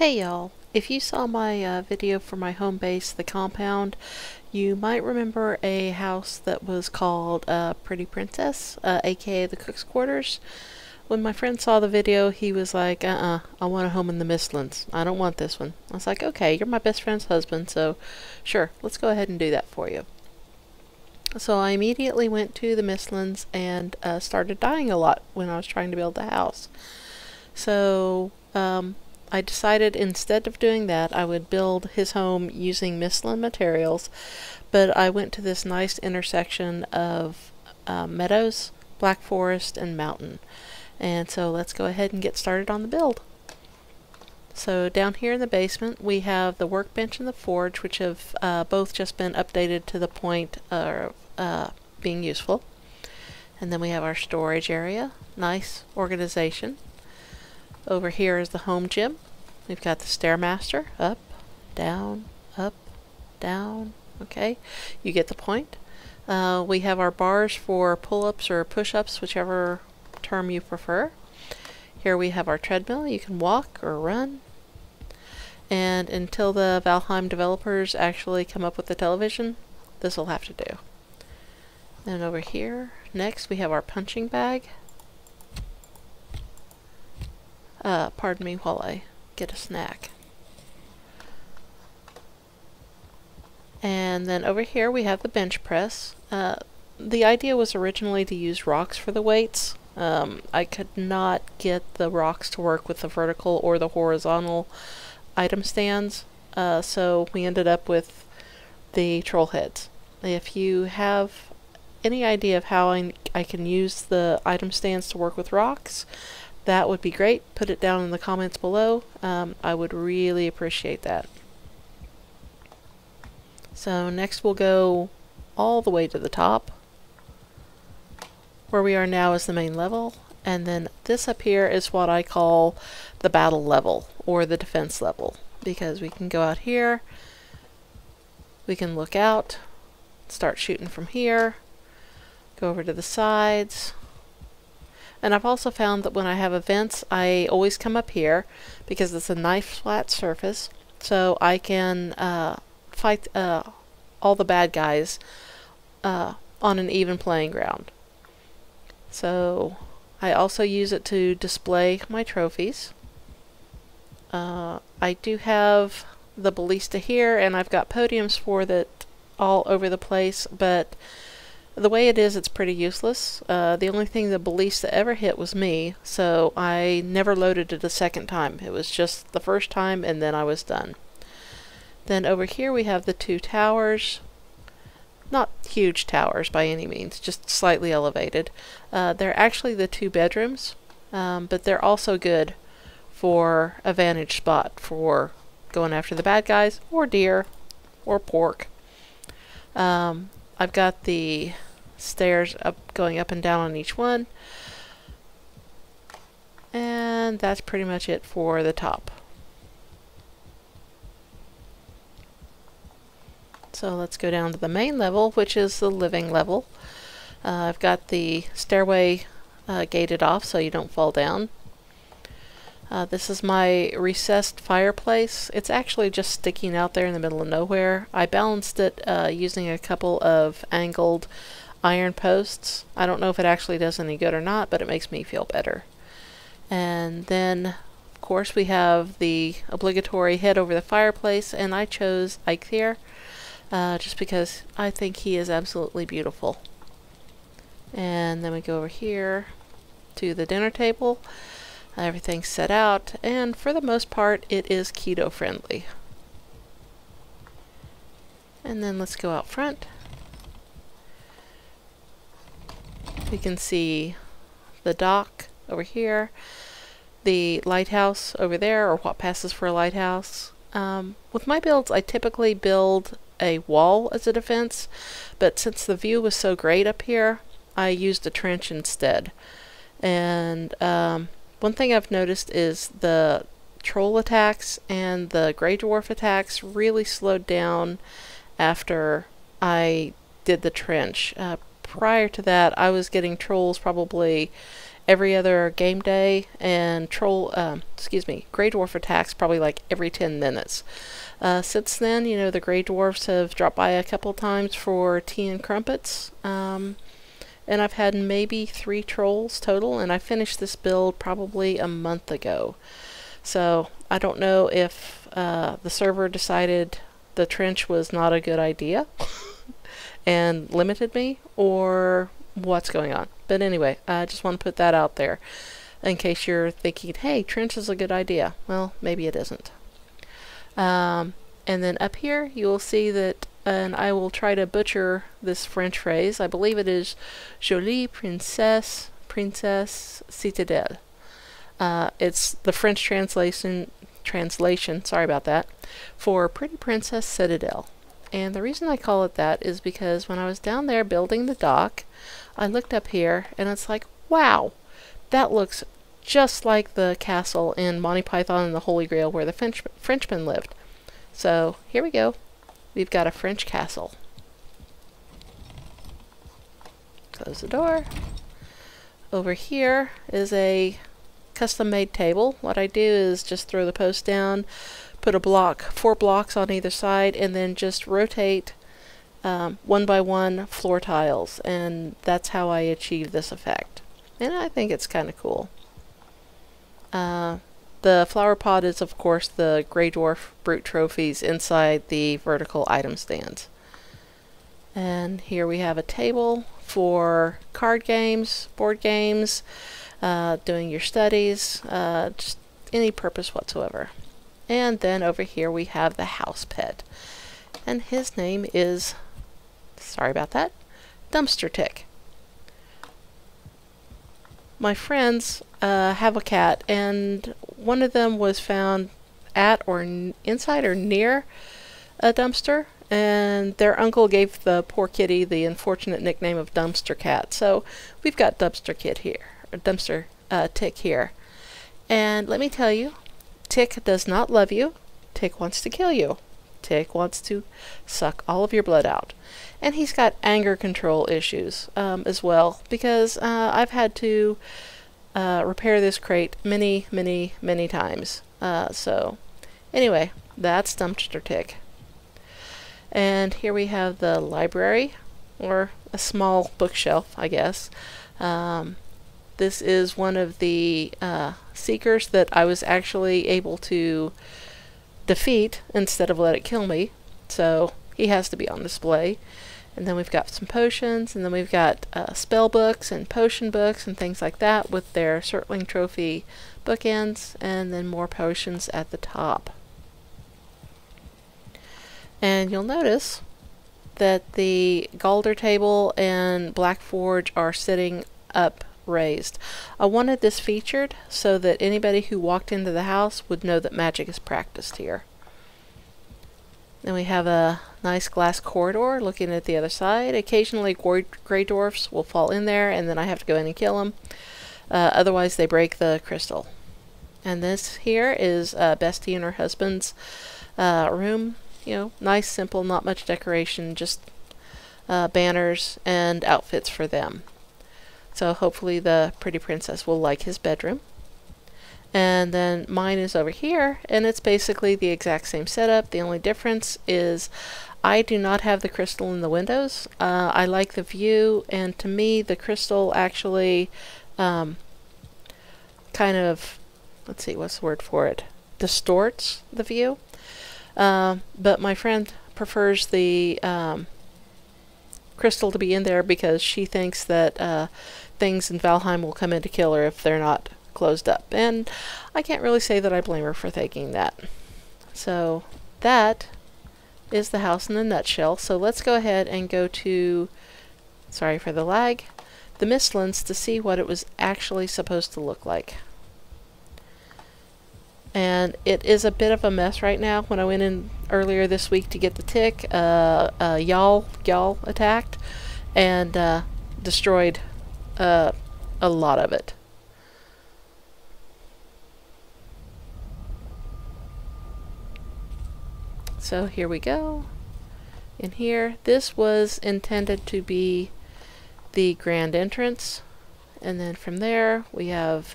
Hey y'all, if you saw my uh, video for my home base, the compound, you might remember a house that was called uh, Pretty Princess, uh, aka the Cook's Quarters. When my friend saw the video, he was like, uh-uh, I want a home in the Mistlands. I don't want this one. I was like, okay, you're my best friend's husband, so sure, let's go ahead and do that for you. So I immediately went to the Mistlands and uh, started dying a lot when I was trying to build the house. So um, I decided instead of doing that, I would build his home using Mistland materials, but I went to this nice intersection of uh, meadows, black forest, and mountain. And so let's go ahead and get started on the build. So down here in the basement, we have the workbench and the forge, which have uh, both just been updated to the point of uh, being useful. And then we have our storage area, nice organization. Over here is the home gym. We've got the Stairmaster, up, down, up, down, okay? You get the point. Uh, we have our bars for pull-ups or push-ups, whichever term you prefer. Here we have our treadmill. You can walk or run. And until the Valheim developers actually come up with the television, this will have to do. And over here, next we have our punching bag. Uh, pardon me while I get a snack. And then over here we have the bench press. Uh, the idea was originally to use rocks for the weights. Um, I could not get the rocks to work with the vertical or the horizontal item stands, uh, so we ended up with the troll heads. If you have any idea of how I, I can use the item stands to work with rocks, that would be great. Put it down in the comments below. Um, I would really appreciate that. So next we'll go all the way to the top. Where we are now is the main level. And then this up here is what I call the battle level or the defense level. Because we can go out here. We can look out. Start shooting from here. Go over to the sides and I've also found that when I have events, I always come up here because it's a nice flat surface. So I can uh, fight uh, all the bad guys uh, on an even playing ground. So I also use it to display my trophies. Uh, I do have the ballista here and I've got podiums for that all over the place, but the way it is, it's pretty useless. Uh, the only thing the ballista ever hit was me, so I never loaded it a second time. It was just the first time, and then I was done. Then over here we have the two towers. Not huge towers by any means, just slightly elevated. Uh, they're actually the two bedrooms, um, but they're also good for a vantage spot for going after the bad guys, or deer, or pork. Um, I've got the stairs up going up and down on each one. And that's pretty much it for the top. So let's go down to the main level, which is the living level. Uh, I've got the stairway uh, gated off so you don't fall down. Uh, this is my recessed fireplace. It's actually just sticking out there in the middle of nowhere. I balanced it uh, using a couple of angled iron posts. I don't know if it actually does any good or not, but it makes me feel better. And then, of course, we have the obligatory head over the fireplace, and I chose Eikthyr uh, just because I think he is absolutely beautiful. And then we go over here to the dinner table. Everything's set out, and for the most part, it is keto friendly. And then let's go out front. We can see the dock over here, the lighthouse over there, or what passes for a lighthouse. Um, with my builds, I typically build a wall as a defense, but since the view was so great up here, I used a trench instead. And um, one thing I've noticed is the troll attacks and the Grey Dwarf attacks really slowed down after I did the trench. Uh, prior to that, I was getting trolls probably every other game day, and troll, um, excuse me, Grey Dwarf attacks probably like every 10 minutes. Uh, since then, you know, the Grey Dwarfs have dropped by a couple times for tea and crumpets. Um, and I've had maybe three trolls total, and I finished this build probably a month ago. So I don't know if uh, the server decided the trench was not a good idea and limited me, or what's going on. But anyway, I just want to put that out there in case you're thinking, hey, trench is a good idea. Well, maybe it isn't. Um, and then up here, you will see that, and I will try to butcher this French phrase. I believe it is Jolie Princesse, Princesse Citadelle. Uh, it's the French translation, translation, sorry about that, for Pretty Princess Citadel. And the reason I call it that is because when I was down there building the dock, I looked up here and it's like, wow, that looks just like the castle in Monty Python and the Holy Grail where the French Frenchman lived. So here we go. We've got a French castle. Close the door. Over here is a custom-made table. What I do is just throw the post down, put a block, four blocks on either side, and then just rotate um, one by one floor tiles. And that's how I achieve this effect. And I think it's kind of cool. Uh, the flower pot is, of course, the Grey Dwarf Brute trophies inside the vertical item stands. And here we have a table for card games, board games, uh, doing your studies, uh, just any purpose whatsoever. And then over here we have the house pet. And his name is, sorry about that, Dumpster Tick my friends uh, have a cat, and one of them was found at or inside or near a dumpster, and their uncle gave the poor kitty the unfortunate nickname of Dumpster Cat. So we've got Dumpster Kid here, or Dumpster uh, Tick here. And let me tell you, Tick does not love you. Tick wants to kill you. Tick wants to suck all of your blood out. And he's got anger control issues um, as well because uh, I've had to uh, repair this crate many, many, many times. Uh, so, anyway, that's Dumpster Tick. And here we have the library, or a small bookshelf, I guess. Um, this is one of the uh, seekers that I was actually able to defeat instead of let it kill me. So he has to be on display. And then we've got some potions, and then we've got uh, spell books and potion books and things like that with their Surtling Trophy bookends, and then more potions at the top. And you'll notice that the Galdr table and Black Forge are sitting up raised. I wanted this featured so that anybody who walked into the house would know that magic is practiced here. Then we have a nice glass corridor looking at the other side. Occasionally gray dwarfs will fall in there and then I have to go in and kill them. Uh, otherwise they break the crystal. And this here is uh, Bestie and her husband's uh, room. You know, nice, simple, not much decoration, just uh, banners and outfits for them. So hopefully the pretty princess will like his bedroom. And then mine is over here, and it's basically the exact same setup. The only difference is I do not have the crystal in the windows. Uh, I like the view, and to me, the crystal actually um, kind of, let's see, what's the word for it? Distorts the view. Uh, but my friend prefers the um, crystal to be in there because she thinks that uh, things in Valheim will come in to kill her if they're not closed up. And I can't really say that I blame her for thinking that. So that is the house in a nutshell. So let's go ahead and go to, sorry for the lag, the Mistlands to see what it was actually supposed to look like. And it is a bit of a mess right now. When I went in earlier this week to get the tick, uh, uh, y'all, Gjall attacked and uh, destroyed uh, a lot of it. So here we go. In here, this was intended to be the grand entrance. And then from there, we have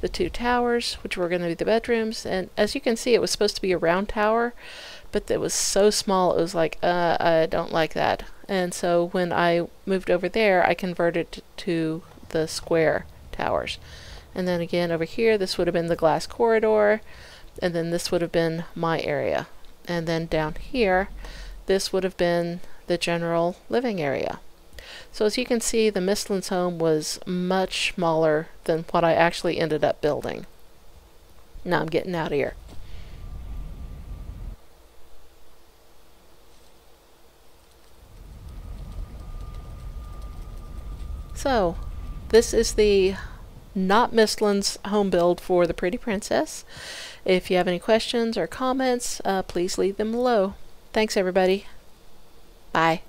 the two towers, which were going to be the bedrooms. And as you can see, it was supposed to be a round tower, but it was so small, it was like, uh, I don't like that. And so when I moved over there, I converted to the square towers. And then again over here, this would have been the glass corridor, and then this would have been my area. And then down here, this would have been the general living area. So as you can see, the Mistlands home was much smaller than what I actually ended up building. Now I'm getting out of here. So, this is the not Mistlands home build for the Pretty Princess. If you have any questions or comments, uh, please leave them below. Thanks, everybody. Bye.